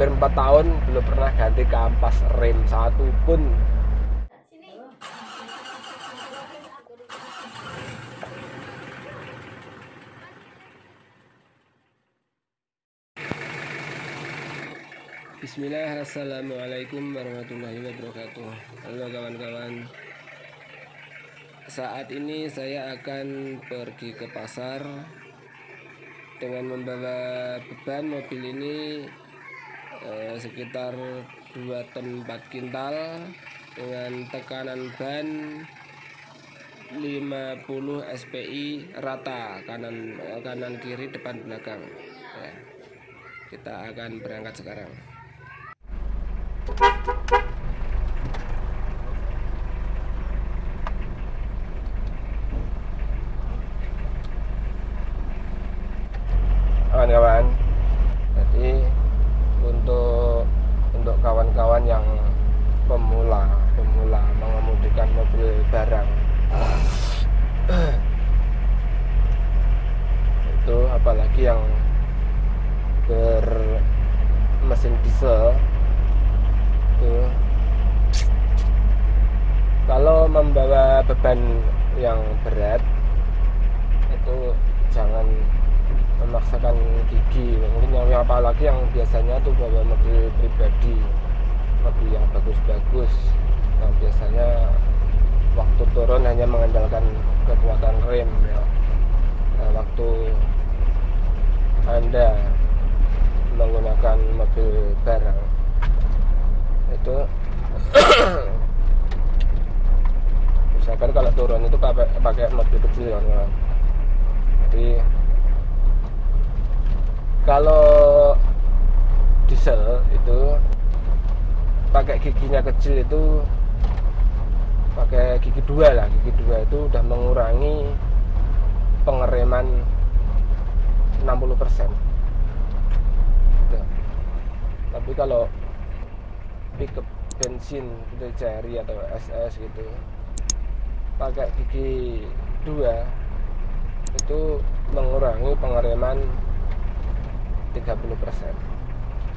hampir 4 tahun belum pernah ganti kampas rem satu pun. Bismillah, Assalamualaikum warahmatullahi wabarakatuh. Halo kawan-kawan. Saat ini saya akan pergi ke pasar Dengan membawa beban mobil ini eh, Sekitar 2 ton 4 kintal Dengan tekanan ban 50 SPI rata kanan kanan kiri depan belakang ya. kita akan berangkat sekarang kawan-kawan jadi untuk kawan-kawan yang pemula pemula mengemudikan mobil barang. Itu apalagi yang bermesin diesel. Itu. Kalau membawa beban yang berat itu jangan memaksakan gigi. Mungkin yang, yang apalagi yang biasanya tuh bawa mobil pribadi. Mobil yang bagus-bagus. Yang biasanya waktu turun hanya mengandalkan kekuatan rem ya. nah, waktu anda menggunakan mobil barang itu misalkan kalau turun itu pakai pakai mobil kecil ya jadi kalau diesel itu pakai giginya kecil itu pakai gigi dua lah. Gigi dua itu udah mengurangi pengereman 60 persen. Tapi kalau pickup bensin itu cherry atau SS gitu pakai gigi dua itu mengurangi pengereman 30%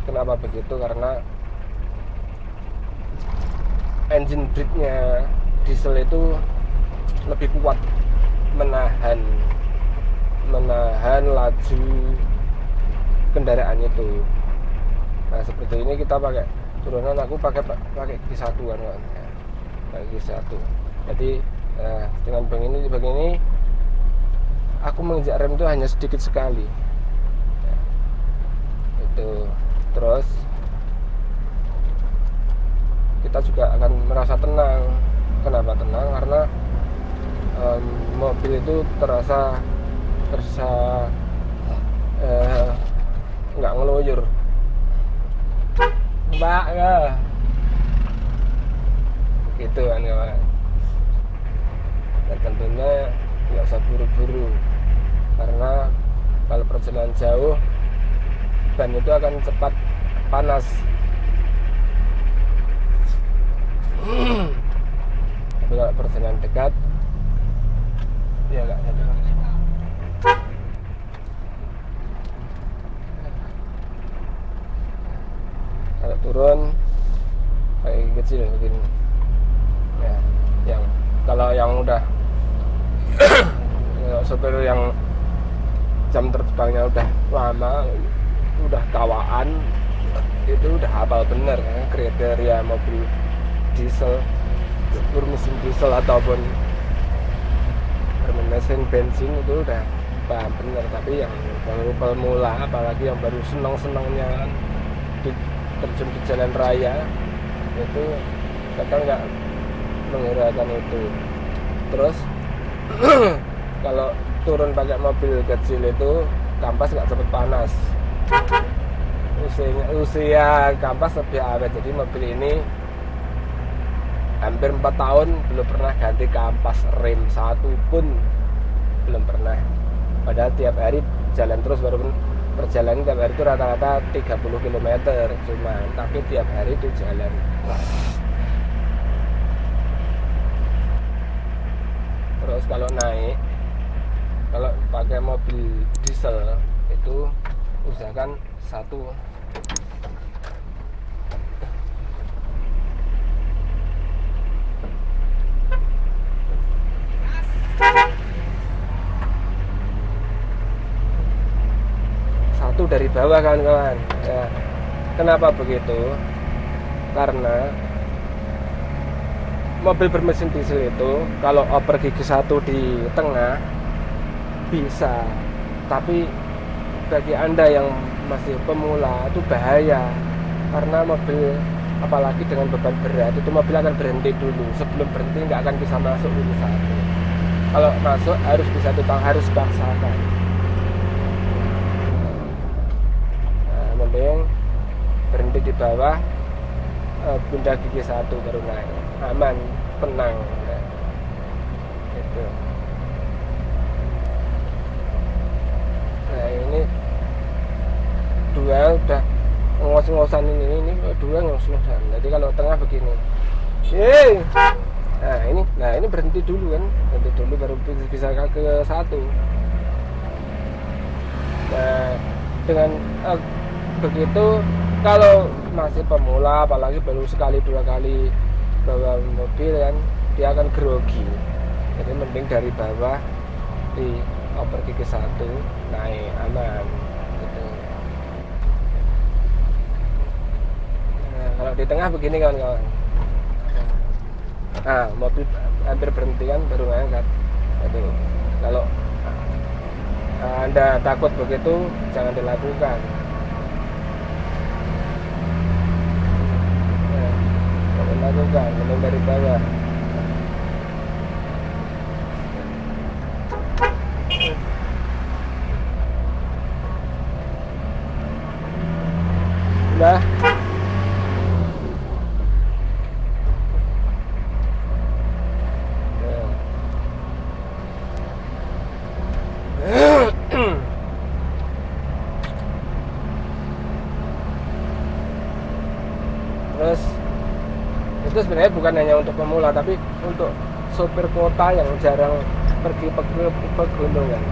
kenapa begitu? Karena engine brake-nya diesel itu lebih kuat menahan menahan laju kendaraan itu. Nah seperti ini kita pakai turunan aku pakai pakai gigi satu kan pakai gigi satu. Jadi nah, dengan begini begini aku menginjak rem itu hanya sedikit sekali gitu. Terus kita juga akan merasa tenang. Kenapa tenang? Karena um, mobil itu terasa terasa eh, nggak uh, ngeluyur. Mbak ya. Gitu kan kawan dan tentunya nggak usah buru-buru. Karena kalau perjalanan jauh ban itu akan cepat panas. Tapi kalau perjalanan dekat ya enggak kalau turun kayak kecil begini ya yang kalau yang udah sopir yang jam terbangnya udah lama udah kawaan itu udah hafal bener ya, kriteria mobil diesel bermesin diesel ataupun bermesin bensin itu udah paham bener. Tapi yang baru pemula apalagi yang baru senang senangnya terjun di jalan raya itu kadang nggak menghiraukan itu. Terus kalau turun pakai mobil kecil itu kampas nggak cepet panas usia, usia kampas lebih awet jadi mobil ini hampir 4 tahun belum pernah ganti kampas rem satu pun belum pernah. Padahal tiap hari jalan terus baru perjalanan tiap hari itu rata-rata 30 km cuma tapi tiap hari itu jalan. Terus kalau naik kalau pakai mobil diesel usahakan satu. Satu dari bawah kawan-kawan. Ya. kenapa begitu? Karena mobil bermesin diesel itu kalau over gigi satu di tengah bisa. Tapi bagi anda yang masih pemula itu bahaya. Karena mobil apalagi dengan beban berat itu mobil akan berhenti dulu. Sebelum berhenti nggak akan bisa masuk dulu satu kalau masuk harus bisa tukang harus paksakan. Nah, mending berhenti di bawah eh, pindah gigi satu baru naik. Aman tenang ya. itu nah ini dua udah ngos-ngosan ini ini dua ngos-ngosan jadi kalau tengah begini. Yeay. nah ini nah ini berhenti dulu kan. Berhenti dulu baru bisa ke satu. Nah dengan uh, begitu kalau masih pemula apalagi baru sekali dua kali bawa mobil kan dia akan grogi. Jadi mending dari bawah di oper gigi satu naik aman gitu nah, kalau di tengah begini kawan-kawan. Nah mobil hampir berhenti kan baru ngangkat. Itu kalau anda takut begitu jangan dilakukan. Lakukan minum dari bawah. Udah terus itu sebenarnya bukan hanya untuk pemula tapi untuk sopir kota yang jarang pergi ke pegunungan.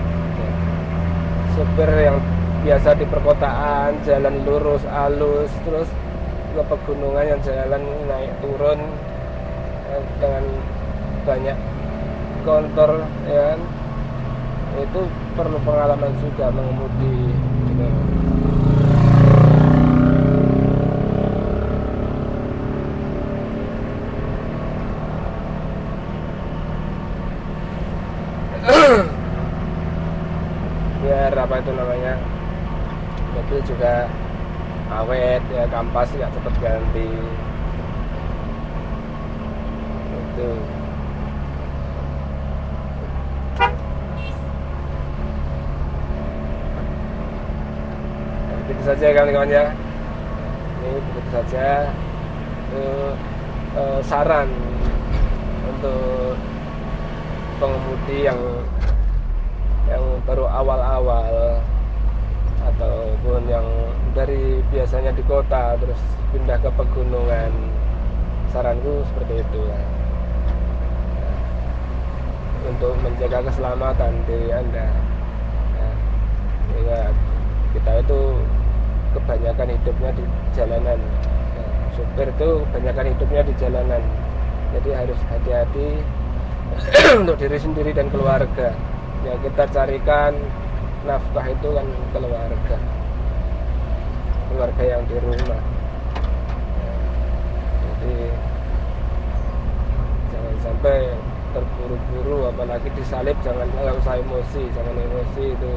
Sopir yang biasa di perkotaan jalan lurus alus terus ke pegunungan yang jalan naik turun eh, dengan banyak kontor ya kan. Itu perlu pengalaman juga mengemudi gitu. Biar apa itu namanya mobil juga awet ya kampas nggak cepet ganti. Itu. Nah, begitu saja kawan-kawan ya. Ini begitu saja. Itu eh, saran untuk pengemudi yang yang baru awal-awal ataupun yang dari biasanya di kota terus pindah ke pegunungan. Saranku seperti itu ya. untuk menjaga keselamatan diri anda. Ya, ya, kita itu kebanyakan hidupnya di jalanan. Ya, supir itu kebanyakan hidupnya di jalanan. Jadi harus hati-hati untuk diri sendiri dan keluarga ya kita carikan nafkah itu kan keluarga. Keluarga yang di rumah. Jadi jangan sampai terburu-buru apalagi disalib jangan nggak usah emosi jangan emosi itu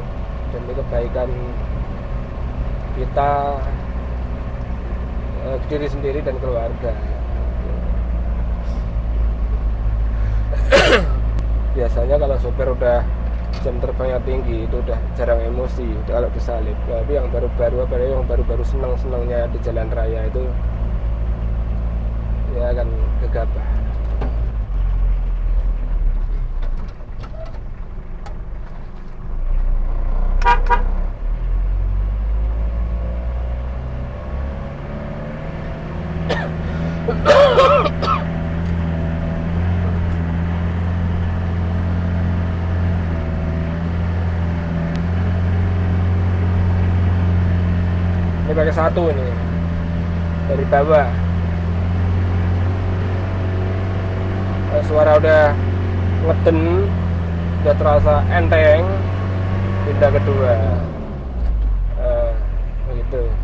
demi kebaikan kita eh, diri sendiri dan keluarga. Biasanya kalau sopir udah jam terbangnya tinggi itu udah jarang emosi kalau disalib. Tapi yang baru-baru apa ya yang baru-baru senang-senangnya di jalan raya itu ya akan gegabah ini pakai satu ini. Dari bawah Eh, suara udah ngeden udah terasa enteng. Pindah kedua. Eh, wabarakatuh